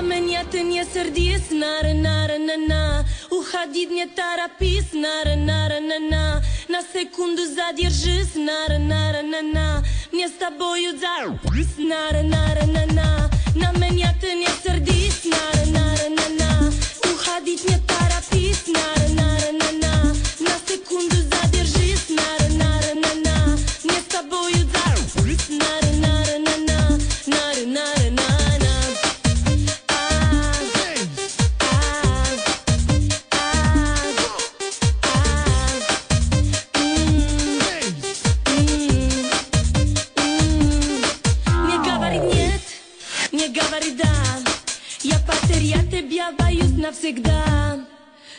Menjate një sërdis, nare, nare, në na U hadit një tarapis, nare, nare, në na Na sekundu za djergjës, nare, nare, në na Mje sta boju dzarë, nare, nare, në na Na menjate një sërdis Давай навсегда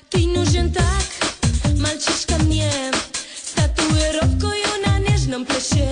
Ты нужен так, мальчишка мне Статуировку на нежном плече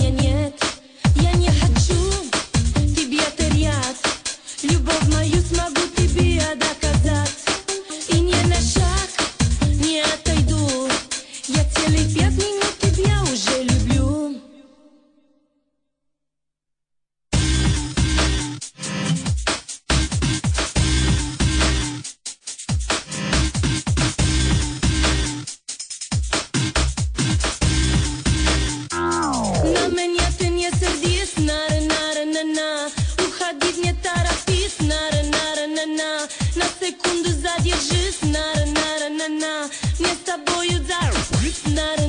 секунду задержись, на на на на на Мне с тобою за на